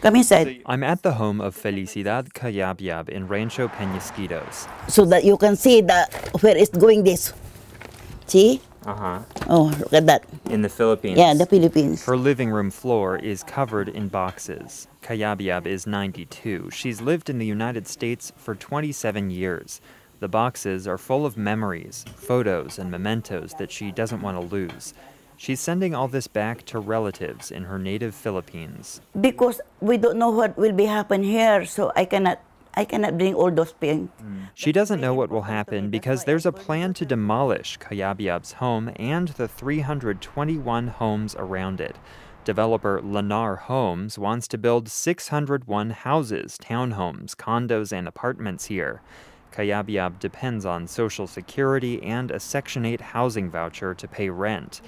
Come inside. I'm at the home of Felicidad Cayabyab in Rancho Peñasquitos. So that you can see the where it's going this. See? Uh huh. Oh, look at that. In the Philippines. Yeah, the Philippines. Her living room floor is covered in boxes. Cayabyab is 92. She's lived in the United States for 27 years. The boxes are full of memories, photos, and mementos that she doesn't want to lose. She's sending all this back to relatives in her native Philippines. Because we don't know what will be happen here, so I cannot I cannot bring all those things. Hmm. She doesn't know what will happen because there's a plan to demolish Cayabyab's home and the 321 homes around it. Developer Lennar Homes wants to build 601 houses, townhomes, condos, and apartments here. Cayabyab depends on Social Security and a Section 8 housing voucher to pay rent.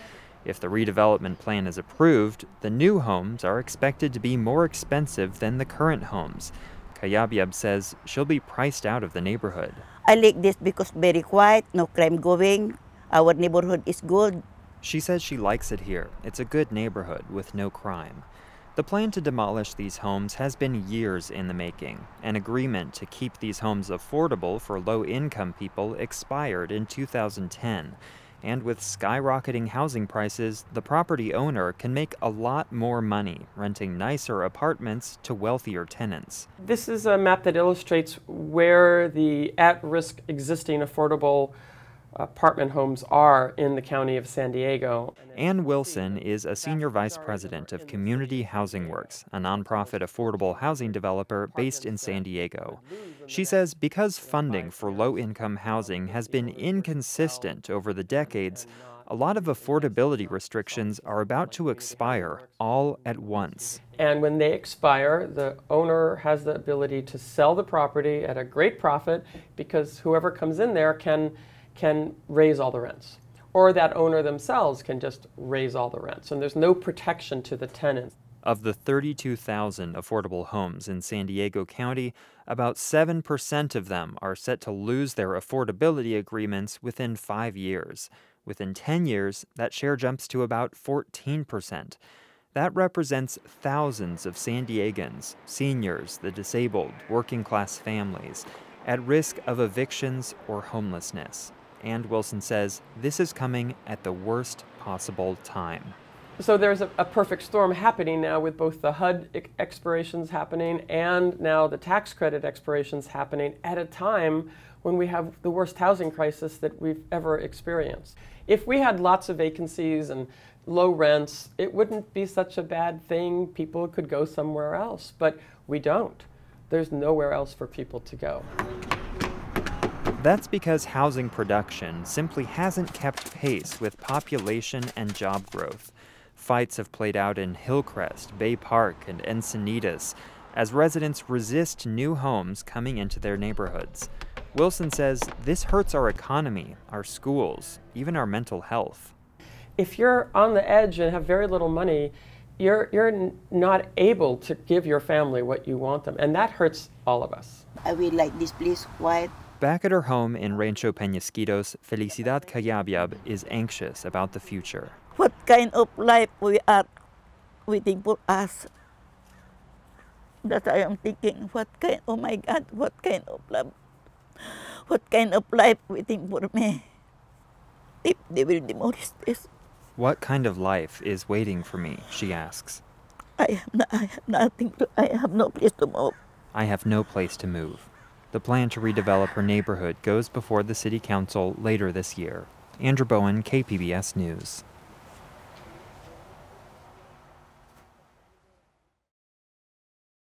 If the redevelopment plan is approved, the new homes are expected to be more expensive than the current homes. Cayabyab says she'll be priced out of the neighborhood. I like this because very quiet, no crime going. Our neighborhood is good. She says she likes it here. It's a good neighborhood with no crime. The plan to demolish these homes has been years in the making. An agreement to keep these homes affordable for low income people expired in 2010. And with skyrocketing housing prices, the property owner can make a lot more money renting nicer apartments to wealthier tenants. This is a map that illustrates where the at risk existing affordable apartment homes are in the county of San Diego. Ann Wilson is a senior vice president of Community Housing Works, a nonprofit affordable housing developer based in San Diego. She says because funding for low income housing has been inconsistent over the decades, a lot of affordability restrictions are about to expire all at once. And when they expire, the owner has the ability to sell the property at a great profit because whoever comes in there can can raise all the rents. Or that owner themselves can just raise all the rents. And there's no protection to the tenants. Of the 32,000 affordable homes in San Diego County, about 7% of them are set to lose their affordability agreements within five years. Within 10 years, that share jumps to about 14%. That represents thousands of San Diegans, seniors, the disabled, working class families, at risk of evictions or homelessness and Wilson says this is coming at the worst possible time. So there's a, a, perfect storm happening now with both the HUD expirations happening and now the tax credit expirations happening at a time when we have the worst housing crisis that we've ever experienced. If we had lots of vacancies and low rents, it wouldn't be such a bad thing. People could go somewhere else, but we don't. There's nowhere else for people to go. That's because housing production simply hasn't kept pace with population and job growth. Fights have played out in Hillcrest, Bay Park, and Encinitas as residents resist new homes coming into their neighborhoods. Wilson says this hurts our economy, our schools, even our mental health. If you're on the edge and have very little money, you're, you're not able to give your family what you want them, and that hurts all of us. I will like this place quiet, Back at her home in Rancho Peñasquitos, Felicidad Cayabyab is anxious about the future. What kind of life we are waiting for us? That I am thinking, what kind, oh my God, what kind of love, what kind of life waiting for me if they will demolish this? What kind of life is waiting for me, she asks. I have, no, I have nothing, to, I have no place to move. I have no place to move. The plan to redevelop her neighborhood goes before the City Council later this year. Andrew Bowen, KPBS News.